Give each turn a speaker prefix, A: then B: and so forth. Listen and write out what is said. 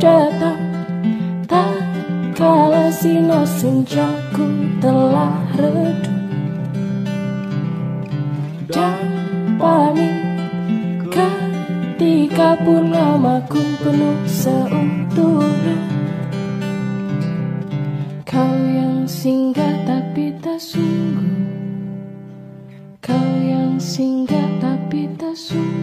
A: datang Tak kalah sino senjaku telah redup. Dan pamit ketika purnamaku penuh seutuhnya. Kau yang singgah tapi tak sungguh. Kau yang singgah tapi tak sungguh.